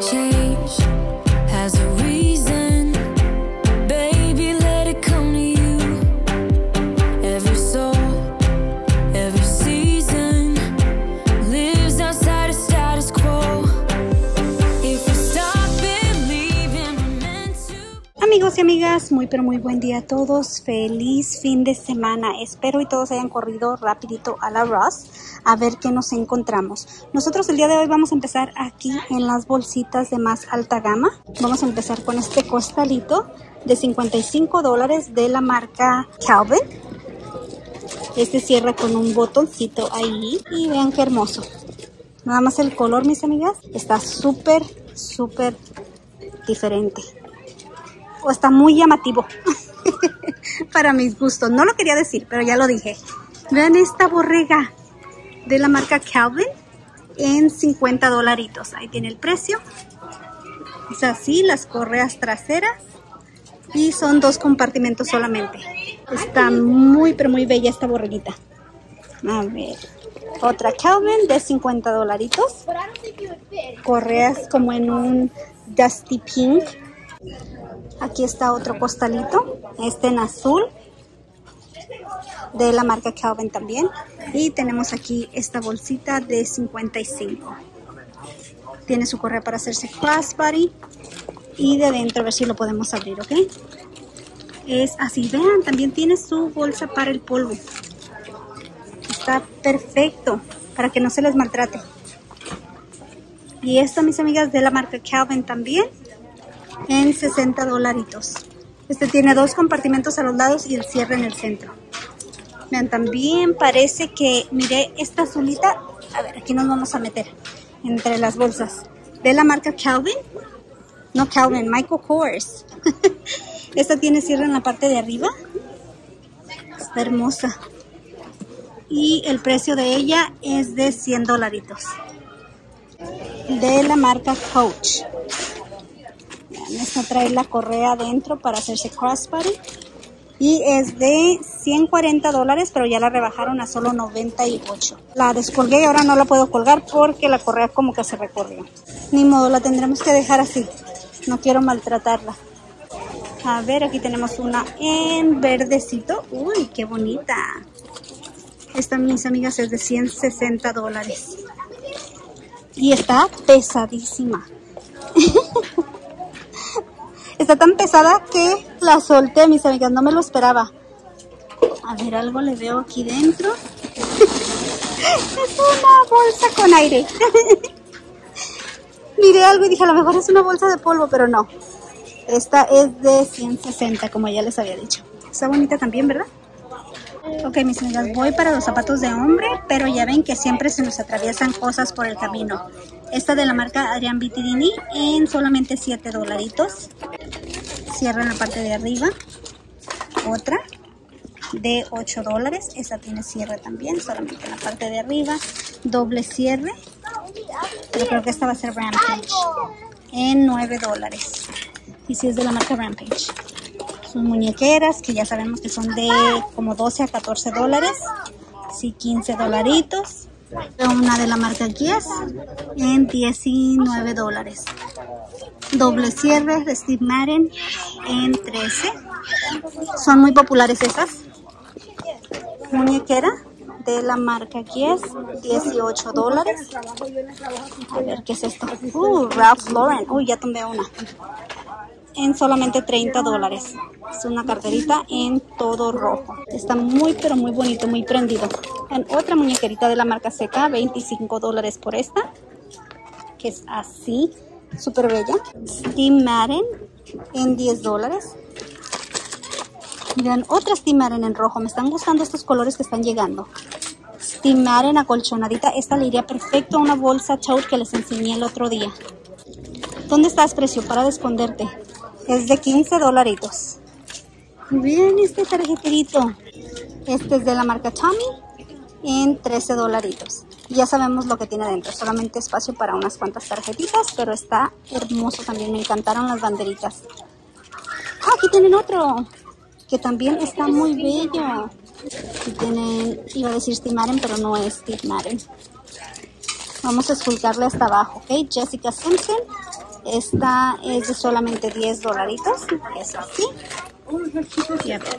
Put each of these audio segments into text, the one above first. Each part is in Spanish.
change Amigos amigas, muy pero muy buen día a todos. Feliz fin de semana. Espero y todos hayan corrido rapidito a la Ross a ver qué nos encontramos. Nosotros el día de hoy vamos a empezar aquí en las bolsitas de más alta gama. Vamos a empezar con este costalito de 55 dólares de la marca Calvin. Este cierra con un botoncito ahí y vean qué hermoso. Nada más el color, mis amigas, está súper, súper diferente. O está muy llamativo para mis gustos. No lo quería decir, pero ya lo dije. Vean esta borrega de la marca Calvin en 50 dolaritos. Ahí tiene el precio. Es así, las correas traseras. Y son dos compartimentos solamente. Está muy, pero muy bella esta borreguita. A ver. Otra Calvin de 50 dolaritos. Correas como en un dusty pink. Aquí está otro costalito. Este en azul de la marca Calvin también. Y tenemos aquí esta bolsita de 55. Tiene su correa para hacerse crossbody. Y de dentro, a ver si lo podemos abrir, ¿ok? Es así, vean, también tiene su bolsa para el polvo. Está perfecto para que no se les maltrate. Y esta, mis amigas, de la marca Calvin también en 60 dolaritos. Este tiene dos compartimentos a los lados y el cierre en el centro. Vean, también parece que, mire, esta azulita, a ver, aquí nos vamos a meter entre las bolsas. De la marca Calvin, no Calvin, Michael Kors. esta tiene cierre en la parte de arriba. Está hermosa. Y el precio de ella es de 100 dolaritos. De la marca Coach. Esta trae la correa adentro para hacerse crossbody y es de 140 dólares, pero ya la rebajaron a solo 98. La descolgué y ahora no la puedo colgar porque la correa como que se recorrió. Ni modo, la tendremos que dejar así. No quiero maltratarla. A ver, aquí tenemos una en verdecito. Uy, qué bonita. Esta, mis amigas, es de 160 dólares. Y está pesadísima. Está tan pesada que la solté, mis amigas. No me lo esperaba. A ver, algo le veo aquí dentro. es una bolsa con aire. Miré algo y dije, a lo mejor es una bolsa de polvo, pero no. Esta es de 160, como ya les había dicho. Está bonita también, ¿verdad? Ok, mis amigas, voy para los zapatos de hombre, pero ya ven que siempre se nos atraviesan cosas por el camino. Esta de la marca Adrian Vitidini en solamente 7 dolaritos. Cierra en la parte de arriba. Otra de 8 dólares. Esta tiene cierre también, solamente en la parte de arriba. Doble cierre. Pero creo que esta va a ser Rampage. En 9 dólares. Y si es de la marca Rampage. Sus muñequeras, que ya sabemos que son de como 12 a 14 dólares. Sí, 15 dolaritos. Una de la marca Guess en 19 dólares. Doble cierre de Steve Madden en 13. Son muy populares esas. Muñequera de la marca Guess, 18 dólares. A ver, ¿qué es esto? Uh, Ralph Lauren. Uy, ya tomé una. En solamente 30 dólares. Es una carterita en todo rojo. Está muy, pero muy bonito, muy prendido. En otra muñequerita de la marca Seca, 25 dólares por esta. Que es así, súper bella. Steam Madden en 10 dólares. Miren, otra Steam Madden en rojo. Me están gustando estos colores que están llegando. Steam Madden acolchonadita. Esta le iría perfecto a una bolsa tote que les enseñé el otro día. ¿Dónde estás, precio? Para de esconderte. Es de 15 dolaritos. Miren este tarjeterito. Este es de la marca Tommy en 13 dolaritos. Ya sabemos lo que tiene dentro. Solamente espacio para unas cuantas tarjetitas, pero está hermoso también. Me encantaron las banderitas. Ah, aquí tienen otro que también está muy bello. Aquí tienen, iba a decir Steve Madden, pero no es Steve Madden. Vamos a esculcarle hasta abajo, ¿ok? Jessica Simpson Esta es de solamente 10 dolaritos. Es así.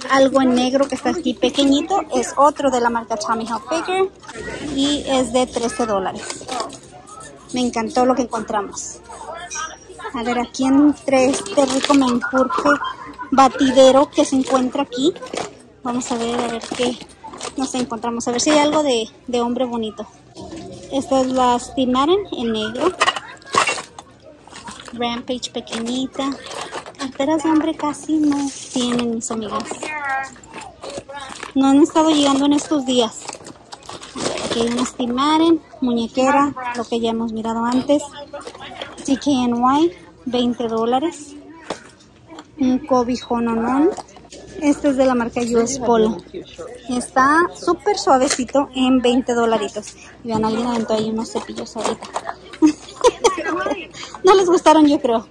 Algo en negro que está aquí pequeñito es otro de la marca Tommy Hilfiger y es de 13 dólares. Me encantó lo que encontramos. A ver, aquí entre este rico menjurje batidero que se encuentra aquí. Vamos a ver, a ver qué nos encontramos. A ver si hay algo de, de hombre bonito. Esta es la Stimaren en negro. Rampage pequeñita. Carteras de hombre casi no tienen, mis amigas. No han estado llegando en estos días. Aquí hay una Stimaren, muñequera, lo que ya hemos mirado antes. CKNY, 20 dólares. Un Kobe Hononon. Este es de la marca US Polo. Está súper suavecito en 20 dolaritos. Y vean, alguien aventó ahí unos cepillos ahorita. No les gustaron, yo creo.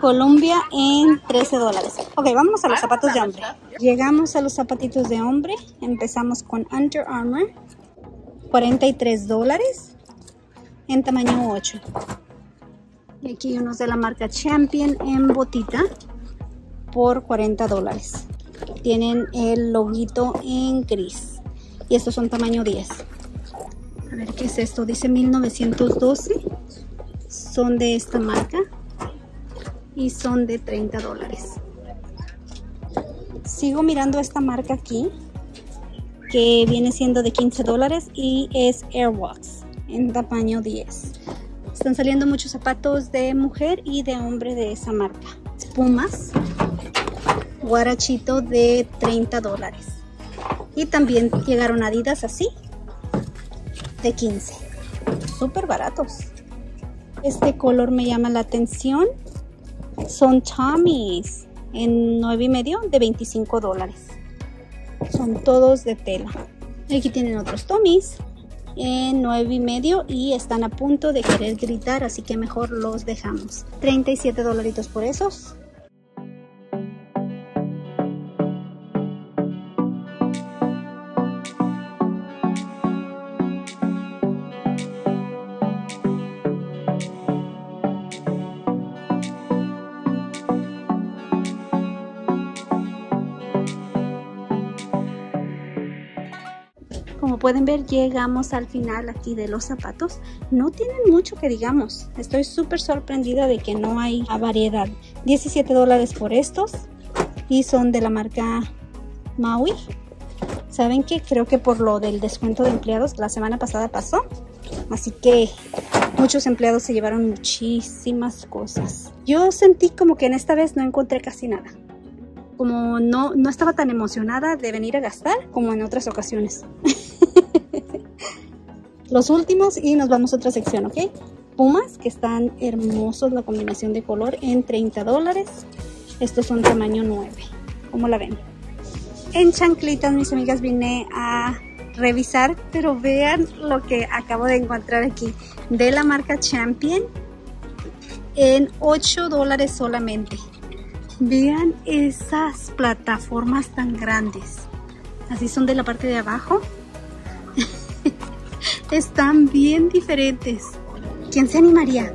Columbia en 13 dólares. Ok, vamos a los zapatos de hombre. Llegamos a los zapatitos de hombre. Empezamos con Under Armour. 43 dólares en tamaño 8. Y aquí unos de la marca Champion en botita por 40 dólares. Tienen el loguito en gris. Y estos son tamaño 10. A ver qué es esto. Dice 1912. Son de esta marca. Y son de 30 dólares. Sigo mirando esta marca aquí. Que viene siendo de 15 dólares. Y es Airwalks. En tamaño 10. Están saliendo muchos zapatos de mujer y de hombre de esa marca. Pumas guarachito de 30 dólares. Y también llegaron Adidas así, de 15. Súper baratos. Este color me llama la atención. Son Tommy's en 9 y medio de 25 dólares. Son todos de tela. Aquí tienen otros Tommy's en 9 y medio y están a punto de querer gritar, así que mejor los dejamos. 37 dolaritos por esos. Pueden ver, llegamos al final aquí de los zapatos. No tienen mucho que digamos. Estoy súper sorprendida de que no hay variedad. 17 dólares por estos. Y son de la marca Maui. ¿Saben qué? Creo que por lo del descuento de empleados la semana pasada pasó. Así que muchos empleados se llevaron muchísimas cosas. Yo sentí como que en esta vez no encontré casi nada como no, no estaba tan emocionada de venir a gastar como en otras ocasiones. Los últimos y nos vamos a otra sección, ¿ok? Pumas, que están hermosos la combinación de color en 30 dólares. Estos son tamaño 9. ¿Cómo la ven? En chanclitas, mis amigas, vine a revisar, pero vean lo que acabo de encontrar aquí de la marca Champion en 8 dólares solamente. Vean esas plataformas tan grandes. Así son de la parte de abajo. Están bien diferentes. ¿Quién se animaría?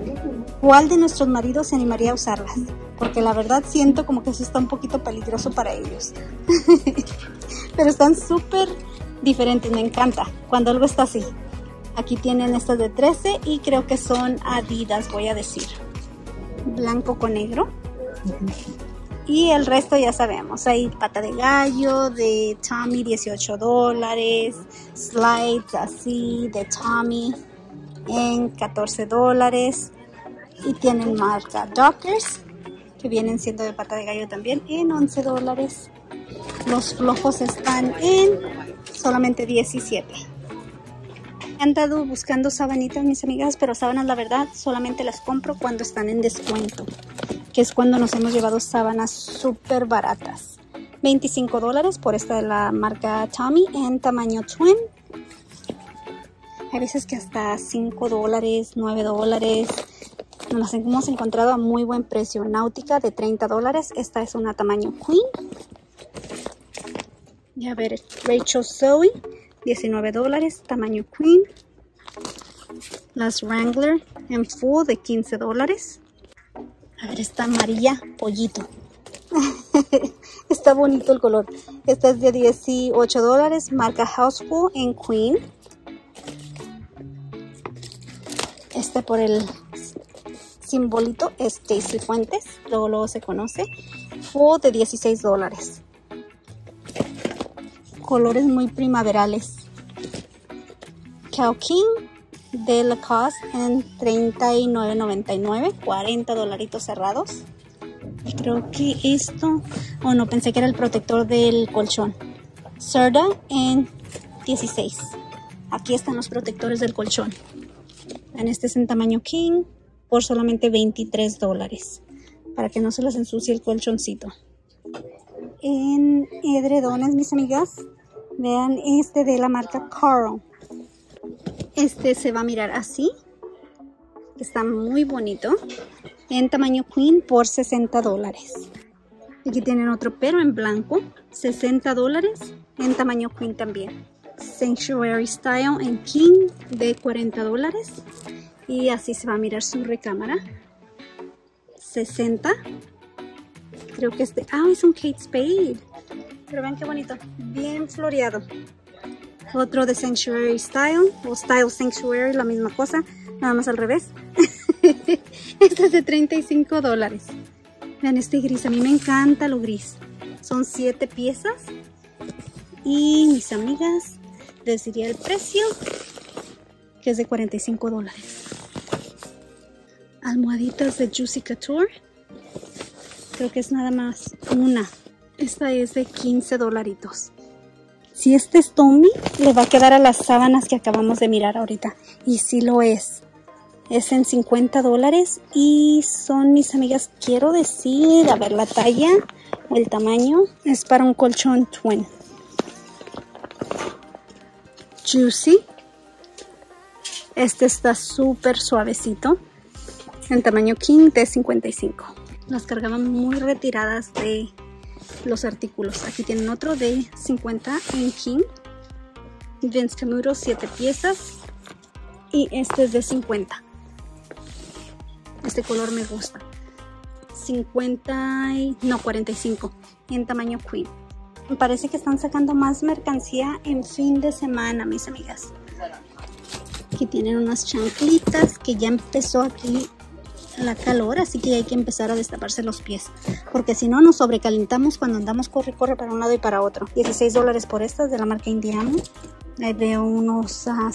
¿Cuál de nuestros maridos se animaría a usarlas? Porque la verdad siento como que eso está un poquito peligroso para ellos. Pero están súper diferentes, me encanta cuando algo está así. Aquí tienen estas de 13 y creo que son Adidas, voy a decir. Blanco con negro. Y el resto ya sabemos, hay pata de gallo de Tommy 18 dólares, slides así de Tommy en 14 dólares y tienen marca Dockers que vienen siendo de pata de gallo también en 11 dólares. Los flojos están en solamente 17. He andado buscando sabanitas mis amigas, pero sábanas la verdad solamente las compro cuando están en descuento que es cuando nos hemos llevado sábanas súper baratas. 25 dólares por esta de la marca Tommy en tamaño twin. Hay veces que hasta 5 dólares, 9 dólares. Nos hemos encontrado a muy buen precio. Náutica de 30 dólares. Esta es una tamaño queen. Y a ver, Rachel Zoe, 19 dólares, tamaño queen. Las Wrangler en full de 15 dólares. A ver, esta amarilla, pollito. Está bonito el color. Esta es de 18 dólares, marca Houseful en Queen. Este por el simbolito es Stacy Fuentes, luego, luego se conoce. Full de 16 dólares. Colores muy primaverales. Cow King de Lacoste en $39.99, 40 dolaritos cerrados. Creo que esto, oh no, pensé que era el protector del colchón. Serda en 16. Aquí están los protectores del colchón. En este es en tamaño king por solamente 23 dólares. Para que no se les ensucie el colchoncito. En edredones, mis amigas, vean este de la marca Carl. Este se va a mirar así. Está muy bonito. En tamaño queen por 60 dólares. Aquí tienen otro pero en blanco. 60 dólares. En tamaño queen también. Sanctuary Style en king de 40 dólares. Y así se va a mirar su recámara. 60. Creo que este... Ah, es un Kate Spade. Pero ven qué bonito. Bien floreado. Otro de Sanctuary Style o Style Sanctuary, la misma cosa, nada más al revés. este es de 35 dólares. Vean este gris, a mí me encanta lo gris. Son 7 piezas. Y mis amigas, les diría el precio, que es de 45 dólares. Almohaditas de Juicy Couture. Creo que es nada más una. Esta es de 15 dolaritos. Si este es Tommy, le va a quedar a las sábanas que acabamos de mirar ahorita. Y sí lo es. Es en 50 dólares y son mis amigas, quiero decir, a ver la talla o el tamaño. Es para un colchón twin. Juicy. Este está súper suavecito. En tamaño king de 55. Las cargaban muy retiradas de los artículos. Aquí tienen otro de 50 en King. Vince Camuto, 7 piezas. Y este es de 50. Este color me gusta. 50 y, no 45 en tamaño queen. Me parece que están sacando más mercancía en fin de semana, mis amigas. Aquí tienen unas chanclitas que ya empezó aquí la calor, así que hay que empezar a destaparse los pies, porque si no nos sobrecalentamos cuando andamos corre, corre para un lado y para otro. 16 dólares por estas de la marca Indiana. Ahí veo unos uh,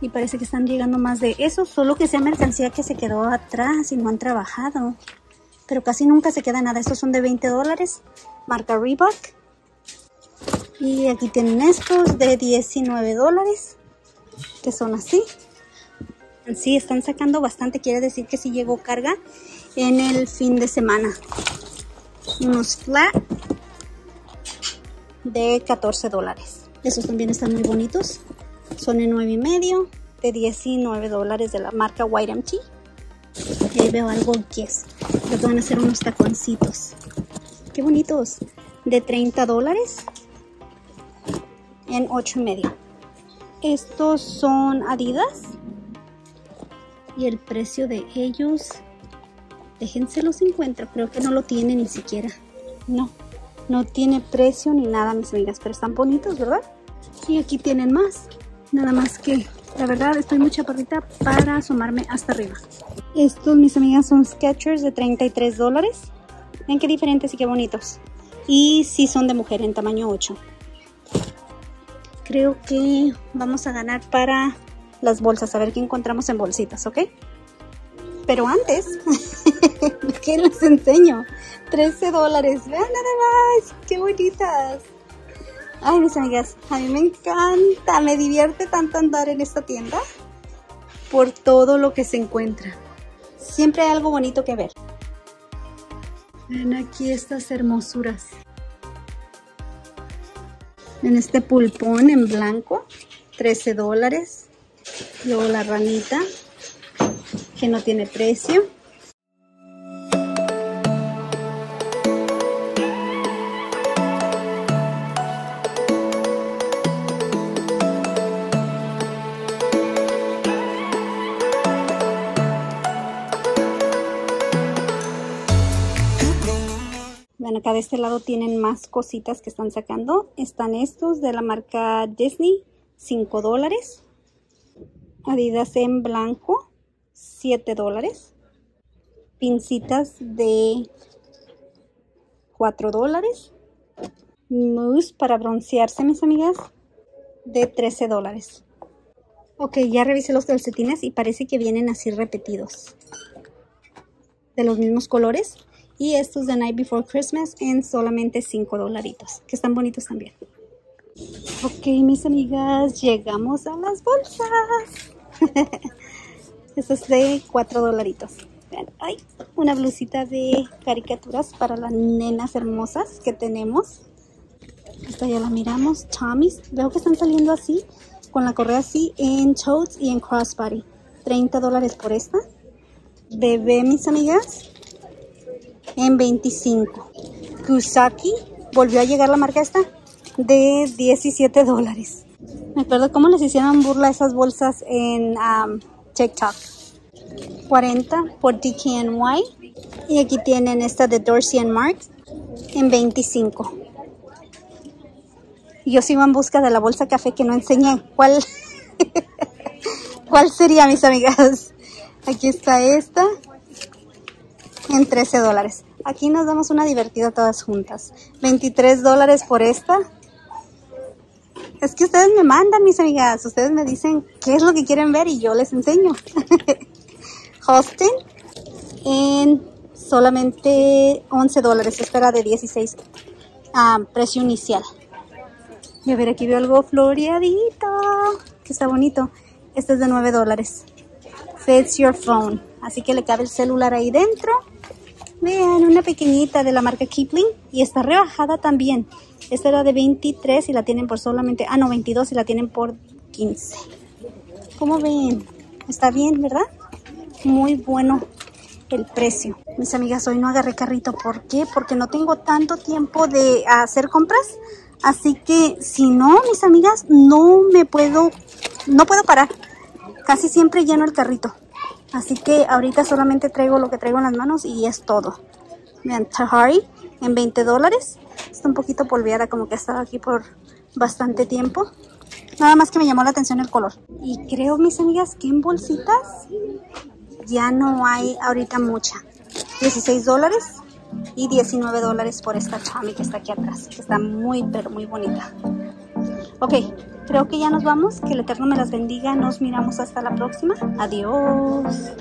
y parece que están llegando más de eso, solo que sea mercancía que se quedó atrás y no han trabajado. Pero casi nunca se queda nada. Estos son de 20 dólares, marca Reebok. Y aquí tienen estos de 19 dólares, que son así. Sí, están sacando bastante, quiere decir que sí llegó carga en el fin de semana. Unos flat de 14 dólares. Esos también están muy bonitos. Son en 9 y medio de 19 dólares de la marca White MT. Y ahí veo algo que es. Les van a hacer unos taconcitos. Qué bonitos. De 30 dólares en 8 y medio. Estos son Adidas y el precio de ellos déjense los encuentro creo que no lo tiene ni siquiera. No no tiene precio ni nada mis amigas pero están bonitos verdad y aquí tienen más nada más que la verdad estoy muy chaparrita para asomarme hasta arriba. Estos mis amigas son Skechers de 33 dólares. Ven qué diferentes y qué bonitos. Y si son de mujer en tamaño 8 creo que vamos a ganar para las bolsas, a ver qué encontramos en bolsitas, ¿ok? Pero antes, ¿qué les enseño? 13 dólares, vean nada más, qué bonitas. Ay, mis amigas, a mí me encanta, me divierte tanto andar en esta tienda por todo lo que se encuentra. Siempre hay algo bonito que ver. Ven aquí estas hermosuras. En este pulpón en blanco, 13 dólares. Luego la ranita, que no tiene precio. acá de este lado tienen más cositas que están sacando. Están estos de la marca Disney, 5 dólares. Adidas en blanco, 7 dólares. Pincitas de 4 dólares. Mousse para broncearse, mis amigas, de 13 dólares. Ok, ya revisé los calcetines y parece que vienen así repetidos. De los mismos colores. Y estos de Night Before Christmas en solamente 5 dolaritos. Que están bonitos también. Ok, mis amigas, llegamos a las bolsas. Esto es de 4 dolaritos. Vean, ay, una blusita de caricaturas para las nenas hermosas que tenemos. Esta ya la miramos. Tommy's. Veo que están saliendo así con la correa así en totes y en crossbody. 30 dólares por esta. Bebé, mis amigas, en 25. Kusaki, volvió a llegar la marca esta, de 17 dólares. Me acuerdo cómo les hicieron burla esas bolsas en um, TikTok. 40 por DKNY. Y aquí tienen esta de Dorsey Marks en 25 yo sigo en busca de la bolsa café que no enseñé. ¿Cuál, ¿Cuál sería, mis amigas? Aquí está esta en 13 dólares. Aquí nos damos una divertida todas juntas. 23 dólares por esta. Es que ustedes me mandan, mis amigas. Ustedes me dicen qué es lo que quieren ver y yo les enseño. Hosting en solamente 11 dólares. Espera de 16 a precio inicial. Y a ver, aquí veo algo floreadito, que está bonito. Este es de 9 dólares. Fits your phone. Así que le cabe el celular ahí dentro. Vean, una pequeñita de la marca Kipling. Y está rebajada también. Esta era de 23 y la tienen por solamente... Ah, no, 22 y la tienen por 15. ¿Cómo ven? Está bien, ¿verdad? Muy bueno el precio. Mis amigas, hoy no agarré carrito. ¿Por qué? Porque no tengo tanto tiempo de hacer compras. Así que si no, mis amigas, no me puedo, no puedo parar. Casi siempre lleno el carrito. Así que ahorita solamente traigo lo que traigo en las manos y es todo. Vean, Tahari en 20 dólares. Está un poquito polveada, como que ha estado aquí por bastante tiempo. Nada más que me llamó la atención el color. Y creo, mis amigas, que en bolsitas ya no hay ahorita mucha. 16 dólares y 19 dólares por esta chami que está aquí atrás, que está muy, pero muy bonita. Ok, creo que ya nos vamos. Que el Eterno me las bendiga. Nos miramos hasta la próxima. Adiós.